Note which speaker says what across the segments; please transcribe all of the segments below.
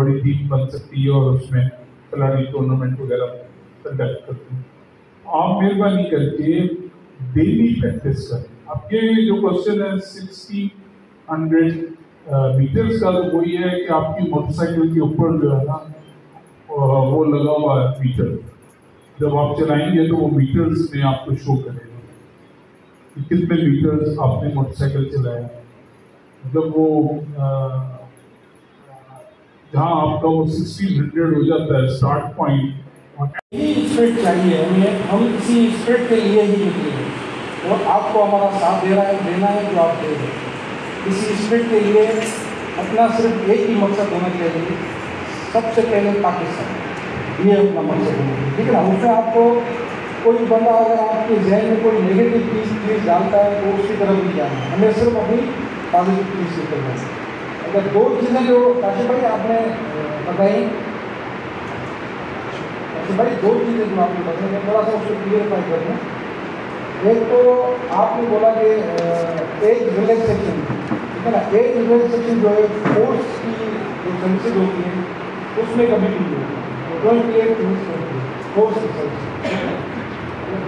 Speaker 1: بڑی ٹیم بن سکتی ہے اور اس میں فلاحی ٹورنامنٹ وغیرہ کنڈکٹ کرتی ہیں۔ آپ مہربانی کر کے ڈیلی پریکٹس کریں۔ آپ یہ جو کوشچن ہے سکسٹی ہنڈریڈ میٹرس کا تو وہی ہے کہ آپ کی موٹر سائیکل کے اوپر جو ہے نا وہ لگا ہوا ہے میٹر جب آپ چلائیں گے تو وہ میٹرز میں آپ کو شو کرے گا کہ کتنے میٹرز آپ نے موٹر سائیکل چلایا جب وہ جہاں آپ کا وہ سکسٹین ہنڈریڈ ہو جاتا ہے اسٹارٹ پوائنٹ
Speaker 2: اسپرٹ چاہیے، ہمیں ہم اسی اسپرٹ کے لیے ہی نکلے ہیں۔ اور آپ کو ہمارا ساتھ دے رہا ہے، دینا ہے تو آپ دے دیں۔ اسی اسپرٹ کے لیے اپنا صرف ایک ہی مقصد ہونا چاہیے۔ سب سے پہلے پاکستان۔ یہ اپنا مقصد ہونا چاہیے۔ ٹھیک اس میں آپ کو کوئی بندہ اگر آپ کے ذہن میں کوئی نگیٹو چیز چیز ڈالتا ہے تو اس کی طرف نہیں جانا۔ ہمیں صرف اپنی پازیٹیو چیز سے کرنا چاہیے مطلب دو چیزیں جو کاشف بھائی آپ نے بتائیں کاشف بھائی دو چیزیں جو آپ نے بتائیں میں تھوڑا سا اس کو کلیئرفائی کر دوں ایک تو آپ نے بولا کہ ایج ریلیکسیشن ٹھیک ہے نا؟ ایج ریلیکسیشن جو ہے فورس کی جو سنسز ہوتی ہیں، اس میں کبھی نہیں ہوتی۔ ڈونٹ کلیئر یوز کرتی ہے فورس سروس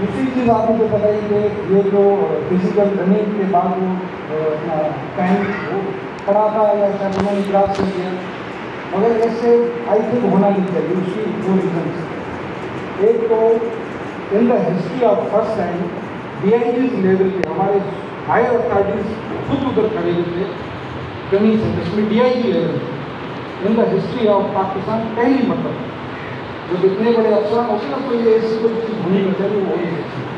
Speaker 2: دوسری چیز آپ کو بتائیے کہ یہ جو فزیکل رننگ کے بعد وہ اپنا ٹائم وہ پڑا تھا یا جنرل کلاس سے کیا مگر ایسے آئی تھنک ہونا نہیں چاہیے اس کی دو ریزنس ایک تو in the history of first time D I Gs level پہ ہمارے ہائر اتھارٹیز خود ادھر کھڑے ہوئے تھے کمی سے جس میں ڈی آئی جی لیول پہ in the history of Pakistan پہلی مطلب جو جتنے بڑے افسران ہوتے ہیں تو یہ ایسی کوئی چیز ہونی نہیں چاہیے وہ ہونی چاہیے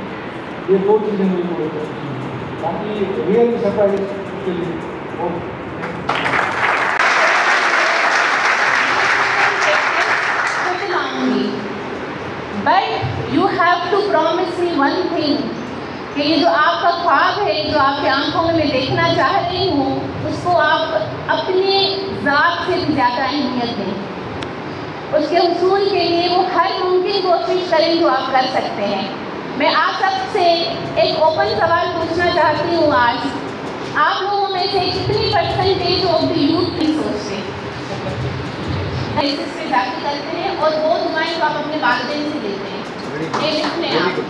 Speaker 2: یہ دو چیزیں میری کو باقی ریئل سرپرائز کے لیے اور
Speaker 3: but you have to promise me one thing کہ یہ جو آپ کا خواب ہے جو آپ کی آنکھوں میں میں دیکھنا چاہ رہی ہوں اس کو آپ اپنے ذات سے بھی زیادہ اہمیت دیں اس کے حصول کے لیے وہ ہر ممکن کوشش کریں جو آپ کر سکتے ہیں میں آپ سب سے ایک اوپن سوال پوچھنا چاہتی ہوں آج آپ لوگوں میں سے کتنی پرسنٹیج آف دی یوتھ کی سوچتے لسٹ میں کرتے ہیں اور وہ نمائش آپ اپنے والدین سے لیتے ہیں۔
Speaker 4: یہ
Speaker 3: لکھنے آپ۔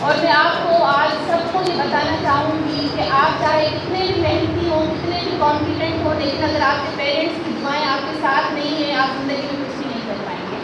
Speaker 3: اور میں آپ کو آج سب کو یہ بتانا چاہوں گی کہ آپ چاہے کتنے بھی محنتی ہوں کتنے بھی کانفیڈنٹ ہوں لیکن اگر آپ کے پیرنٹس کی دعائیں آپ کے ساتھ نہیں ہیں آپ زندگی میں کچھ بھی نہیں کر پائیں گے۔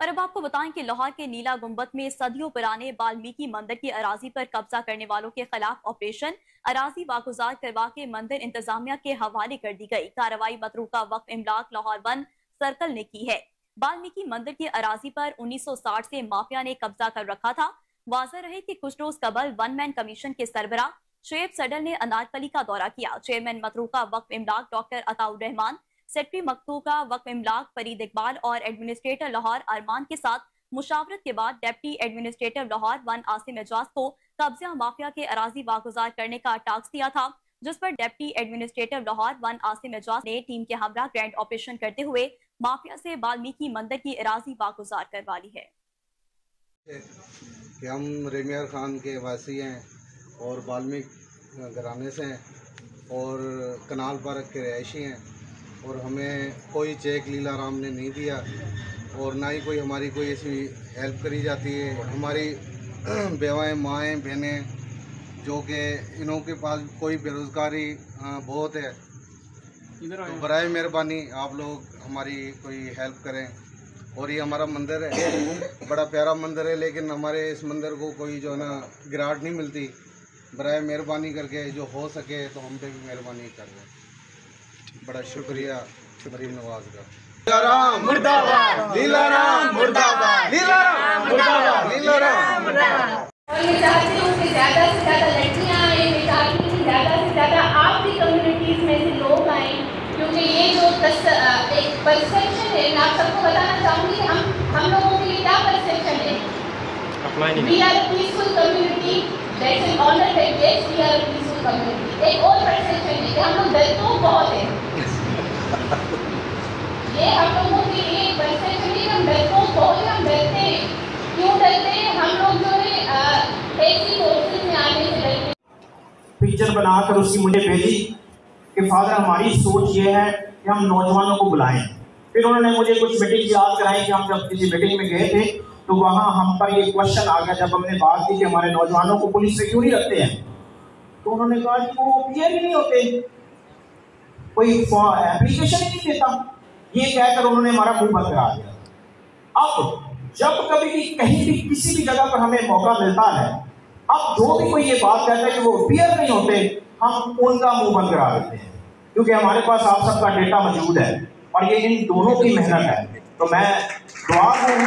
Speaker 5: پر اب آپ کو بتائیں کہ لاہور کے نیلا گنبت میں صدیوں پرانے بالمیکی مندر کی اراضی پر قبضہ کرنے والوں کے خلاف آپریشن اراضی واگزار کروا کے مندر انتظامیہ کے حوالے کر دی گئی کارروائی متروکہ وقف املاک لاہور ون سرکل نے کی ہے بالمیکی مندر کی اراضی پر انیس سو ساٹھ سے مافیا نے قبضہ کر رکھا تھا واضح رہے کہ کچھ روز قبل ون مین کمیشن کے سربراہ شعیب سڈل نے اناج پلی کا دورہ کیا۔ چیئرمین متروکہ وقف املاک ڈاکٹر عطا الرحمان سیکٹری مکتوکہ وقف املاک فرید اقبال اور ایڈمنسٹریٹر لاہور ارمان کے ساتھ مشاورت کے بعد deputy administrator Lahore one Asim Ejaz کو قبضہ مافیا کے اراضی واگزار کرنے کا ٹاکس دیا تھا، جس پر deputy administrator Lahore one Asim Ejaz نے ٹیم کے ہمراہ گرینڈ آپریشن کرتے ہوئے مافیا سے بالمیکی مندر کی اراضی واگزار کروا لی ہے۔
Speaker 4: کہ ہم ریمیر خان کے واسی ہیں اور بالمیک گھرانے سے ہیں اور کنال پارک کے رہائشی ہیں اور ہمیں کوئی چیک لیلا رام نے نہیں دیا اور نہ ہی کوئی ہماری کوئی ایسی ہیلپ کری جاتی ہے۔ ہماری بیوائیں مائیں بہنیں جو کہ انہوں کے پاس کوئی بیروزگاری ہاں، بہت ہے۔ تو برائے مہربانی آپ لوگ ہماری کوئی ہیلپ کریں۔ اور یہ ہمارا مندر ہے۔ بڑا پیارا مندر ہے لیکن ہمارے اس مندر کو کوئی جو ہے نا گراٹ نہیں ملتی۔ برائے مہربانی کر کے جو ہو سکے تو ہم پہ بھی مہربانی کر دیں۔ بڑا شکریہ مریم نواز کا۔
Speaker 3: ہم لوگوں کے لیے کیا پرسپشن ہے؟ We are peaceful community let's ایک اور کہ ہم لوگ بہت ہیں یہ ہم لوگوں کے لیے کہ ہم بہت ہم ہیں کیوں ہیں ہم لوگ جو ایسی کورسز میں آنے سے
Speaker 6: پکچر بنا کر اس کی مجھے بھیجی کہ فادر ہماری سوچ یہ ہے کہ ہم نوجوانوں کو بلائیں پھر انہوں نے مجھے کچھ میٹنگ یاد کرائی کہ ہم جب کسی میٹنگ میں گئے تھے تو وہاں ہم پر یہ کوشچن آ گیا جب ہم نے بات کی کہ ہمارے نوجوانوں کو پولیس سے کیوں نہیں رکھتے ہیں؟ تو انہوں نے کہا کہ وہ کلیئر ہی نہیں ہوتے۔ کوئی اپلیکیشن ہی نہیں دیتا۔ یہ کہہ کر انہوں نے ہمارا منہ بند کرا دیا۔ اب جب کبھی بھی کہیں بھی کسی بھی جگہ پر ہمیں موقع ملتا ہے، اب جو بھی کوئی یہ بات کہتا ہے کہ وہ اپیئر نہیں ہوتے، ہم ان کا منہ بند کرا دیتے ہیں۔ کیونکہ ہمارے پاس آپ سب کا ڈیٹا موجود ہے اور یہ ان دونوں کی محنت ہے۔ تو میں دعا ہوں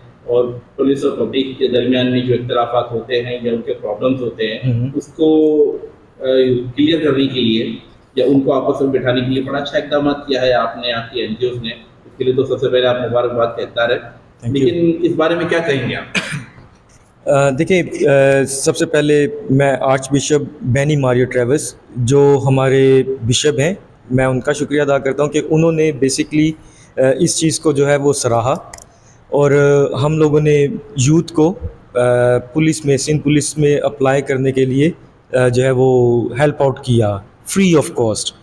Speaker 7: اور پولیس اور پبلک کے درمیان میں جو اختلافات ہوتے ہیں یا ان کے پرابلمز ہوتے
Speaker 8: ہیں
Speaker 7: اس کو کلیئر کرنے کے لیے یا ان کو آپس میں بٹھانے کے لیے بڑا اچھا اقدامات کیا ہے آپ نے آپ کی این جی اوز نے۔ اس کے لیے تو سب سے پہلے آپ مبارکباد کہتا رہے ہے۔
Speaker 8: لیکن
Speaker 7: اس بارے میں کیا کہیں گے آپ؟
Speaker 8: دیکھیں سب سے پہلے میں archbishop Benny Mario Travas جو ہمارے بشپ ہیں میں ان کا شکریہ ادا کرتا ہوں کہ انہوں نے بیسکلی اس چیز کو جو ہے وہ سراہا۔ اور ہم لوگوں نے یوتھ کو پولیس میں، سندھ پولیس میں اپلائی کرنے کے لیے جو ہے وہ ہیلپ آؤٹ کیا، فری آف کاسٹ۔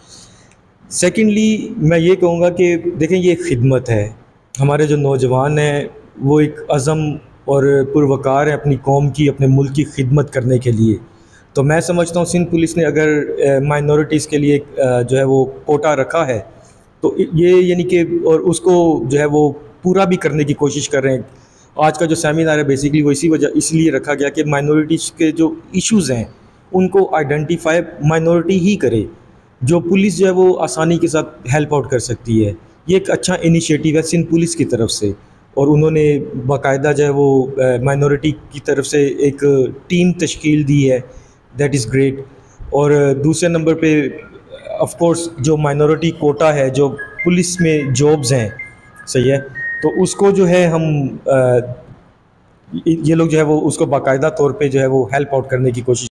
Speaker 8: سیکنڈلی، میں یہ کہوں گا کہ دیکھیں، یہ خدمت ہے۔ ہمارے جو نوجوان ہیں، وہ ایک عزم اور پروکار ہیں اپنی قوم کی، اپنے ملک کی خدمت کرنے کے لیے۔ تو میں سمجھتا ہوں، سندھ پولیس نے اگر مائنورٹیز کے لیے جو ہے وہ کوٹا رکھا ہے، تو یہ یعنی کہ، اور اس کو جو ہے وہ پورا بھی کرنے کی کوشش کر رہے ہیں۔ آج کا جو سیمینار ہے بیسیکلی وہ اسی وجہ اس لیے رکھا گیا کہ مائنورٹیز کے جو ایشوز ہیں، ان کو آئیڈینٹیفائی مائنورٹی ہی کرے۔ جو پولیس جو ہے وہ آسانی کے ساتھ ہیلپ آؤٹ کر سکتی ہے۔ یہ ایک اچھا انیشیٹو ہے سندھ پولیس کی طرف سے۔ اور انہوں نے باقاعدہ جو ہے وہ مائنورٹی کی طرف سے ایک ٹیم تشکیل دی ہے۔ دیٹ از گریٹ اور دوسرے نمبر پہ آف کورس جو مائنورٹی کوٹا ہے، جو پولیس میں جابز ہیں، صحیح ہے؟ تو اس کو جو ہے ہم یہ لوگ جو ہے وہ اس کو باقاعدہ طور پہ جو ہے وہ ہیلپ آؤٹ کرنے کی کوشش